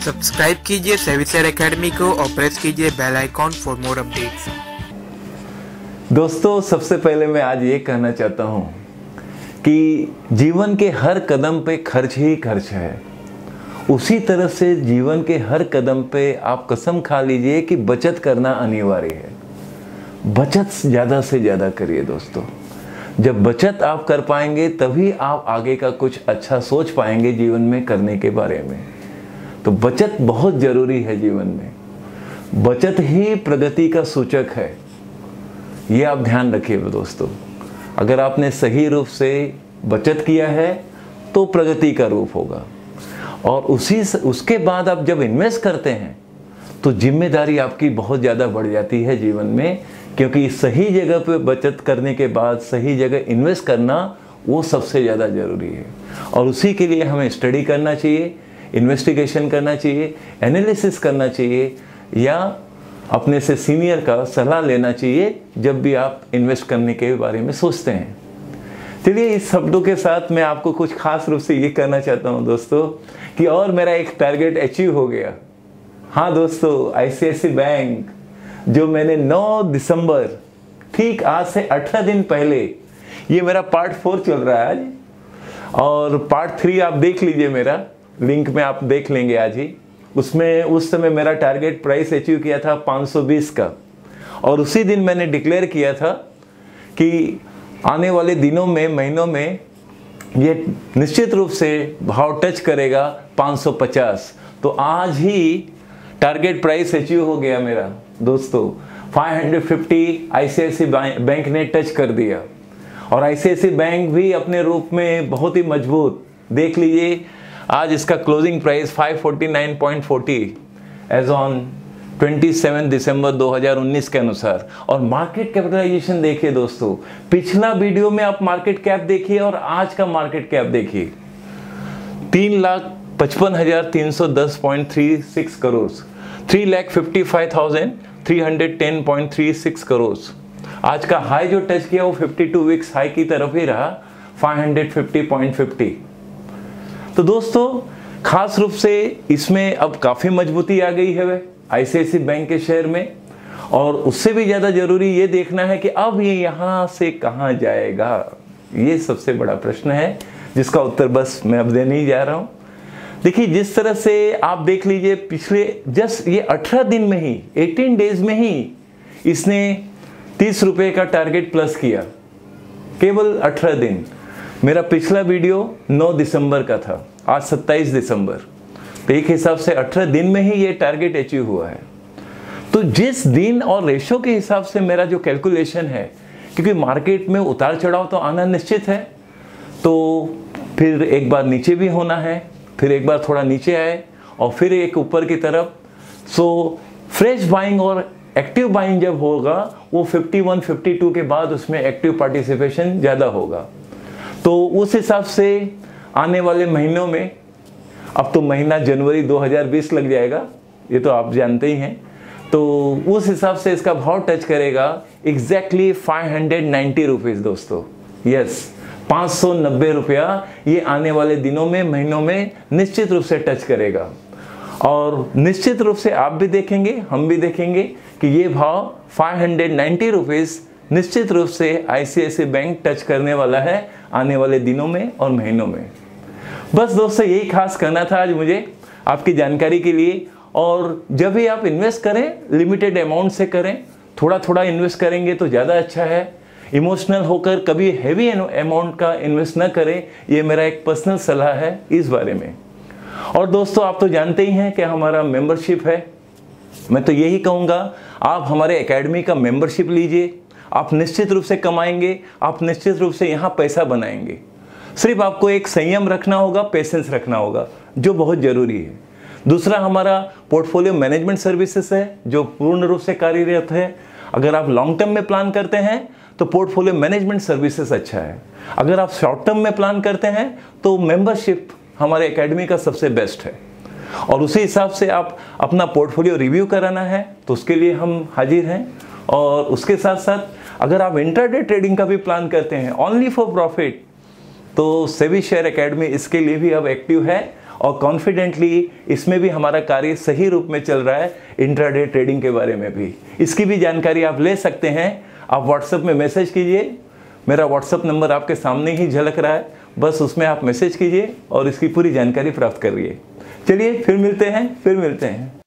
Subscribe कीजिए सेविसर academy को और प्रेस कीजिए bell icon for more updates. दोस्तों, सबसे पहले मैं आज ये कहना चाहता हूँ कि जीवन के हर कदम पे खर्च ही खर्च है। उसी तरह से जीवन के हर कदम पे आप कसम खा लीजिए कि बचत करना अनिवार्य है। बचत ज़्यादा से ज़्यादा करिए दोस्तों। जब बचत आप कर पाएँगे, तभी आप आगे का कुछ अच्छा सोच पाएँगे जीवन में करने के बारे में। तो बचत बहुत ज़रूरी है जीवन में। बचत ही प्रगति का सूचक है। ये आप ध्यान रखिए दोस्तों। अगर आपने सही रूप से बचत किया है तो प्रगति का रूप होगा। और उसी उसके बाद आप जब इन्वेस्ट करते हैं तो ज़िम्मेदारी आपकी बहुत ज़्यादा बढ़ जाती है जीवन में, क्योंकि सही जगह पे बचत करने के बाद, सही जगह इन्वेस्ट करना वो सबसे ज़्यादा ज़रूरी है। और उसी के लिए हमें स्टडी करना चाहिए। इन्वेस्टिगेशन करना चाहिए एनालिसिस करना चाहिए, या अपने से सीनियर का सलाह लेना चाहिए, जब भी आप इन्वेस्ट करने के बारे में सोचते हैं। चलिए, इस शब्दों के साथ मैं आपको कुछ खास रूप से ये कहना चाहता हूँ दोस्तों, कि और मेरा एक टारगेट अचीव हो गया। हाँ दोस्तों आईसीआईसी बैंक जो मैंने 9 दिसंबर, ठीक आज से 18 दिन पहले, ये मेरा पार्ट फोर चल रहा है आज। और पार्ट थ्री आप देख लीजिए मेरा। लिंक में आप देख लेंगे आज ही। उसमें, उस समय मेरा टारगेट प्राइस अचीव किया था 520 का। और उसी दिन मैंने डिक्लेयर किया था कि आने वाले दिनों में, महीनों में ये निश्चित रूप से भाव टच करेगा 550 तो आज ही टारगेट प्राइस अचीव हो गया मेरा। दोस्तों 550 आईसीआईसी बैंक ने टच कर दिया। और आईसीआईसी बैंक भी अपने रूप में बहुत ही मज़बूत। देख लीजिए आज इसका क्लोजिंग प्राइस 549.40 एज ऑन 27 दिसंबर 2019 के अनुसार। और मार्केट कैपिटलाइजेशन देखिए दोस्तों, पिछला वीडियो में आप मार्केट कैप देखिए और आज का मार्केट कैप देखिए। तीन लाख पचपन हज़ार तीन सौ दस point three six crore. Three lakh fifty five thousand three hundred ten point three six crore. आज का हाई जो टच किया वो फिफ्टी टू वीक्स हाई की तरफ़ ही रहा five hundred fifty point fifty तो दोस्तों, खास रूप से इसमें अब काफ़ी मजबूती आ गई है आईसीआईसी बैंक के शेयर में। और उससे भी ज़्यादा ज़रूरी ये देखना है कि अब ये यहाँ से कहाँ जाएगा, ये सबसे बड़ा प्रश्न है, जिसका उत्तर बस मैं अब देने ही जा रहा हूँ। देखिए, जिस तरह से आप देख लीजिए, पिछले जस्ट ये 18 दिन में ही 18 डेज़ में ही इसने तीस रुपए का टारगेट प्लस किया। केवल 18 दिन। मेरा पिछला वीडियो 9 दिसंबर का था। आज 27 दिसंबर तो एक हिसाब से 18 दिन में ही ये टारगेट अचीव हुआ है। तो जिस दिन और रेशो के हिसाब से मेरा जो कैलकुलेशन है क्योंकि मार्केट में उतार चढ़ाव तो आना निश्चित है तो फिर एक बार नीचे भी होना है फिर एक बार थोड़ा नीचे आए और फिर एक ऊपर की तरफ़। सो फ्रेश बाइंग और एक्टिव बाइंग जब होगा वो 51, 52 के बाद उसमें एक्टिव पार्टिसिपेशन ज़्यादा होगा। तो उस हिसाब से आने वाले महीनों में, अब तो महीना जनवरी 2020 लग जाएगा, ये तो आप जानते ही हैं। तो उस हिसाब से इसका भाव टच करेगा exactly five hundred ninety rupees दोस्तों। यस पाँच सौ नब्बे रुपया ये आने वाले दिनों में, महीनों में निश्चित रूप से टच करेगा। और निश्चित रूप से आप भी देखेंगे, हम भी देखेंगे कि ये भाव फाइव हंड्रेड नाइन्टी रुपीज़ निश्चित रूप से आईसीआईसी बैंक टच करने वाला है आने वाले दिनों में और महीनों में। बस दोस्तों, यही खास करना था आज मुझे आपकी जानकारी के लिए। और जब भी आप इन्वेस्ट करें लिमिटेड अमाउंट से करें थोड़ा थोड़ा इन्वेस्ट करेंगे तो ज़्यादा अच्छा है। इमोशनल होकर कभी हैवी अमाउंट का इन्वेस्ट ना करें, ये मेरा एक पर्सनल सलाह है इस बारे में। और दोस्तों, आप तो जानते ही हैं कि हमारा मेंबरशिप है। मैं तो यही कहूँगा, आप हमारे एकेडमी का मेंबरशिप लीजिए। आप निश्चित रूप से कमाएँगे, आप निश्चित रूप से यहाँ पैसा बनाएँगे। सिर्फ़ आपको एक संयम रखना होगा पेशेंस रखना होगा, जो बहुत ज़रूरी है। दूसरा हमारा पोर्टफोलियो मैनेजमेंट सर्विसेज़ है, जो पूर्ण रूप से कार्यरत है। अगर आप लॉन्ग टर्म में प्लान करते हैं तो पोर्टफोलियो मैनेजमेंट सर्विसेज़ अच्छा है। अगर आप शॉर्ट टर्म में प्लान करते हैं तो मेंबरशिप हमारे एकेडमी का सबसे बेस्ट है। और उसी हिसाब से आप अपना पोर्टफोलियो रिव्यू कराना है तो उसके लिए हम हाजिर हैं। और उसके साथ साथ अगर आप इंटरडे ट्रेडिंग का भी प्लान करते हैं ओनली फॉर प्रॉफिट तो सेवी शेयर एकेडमी इसके लिए भी अब एक्टिव है और कॉन्फिडेंटली इसमें भी हमारा कार्य सही रूप में चल रहा है इंट्राडे ट्रेडिंग के बारे में भी। इसकी भी जानकारी आप ले सकते हैं। आप व्हाट्सएप में मैसेज कीजिए। मेरा व्हाट्सएप नंबर आपके सामने ही झलक रहा है। बस उसमें आप मैसेज कीजिए और इसकी पूरी जानकारी प्राप्त करिए। चलिए, फिर मिलते हैं, फिर मिलते हैं।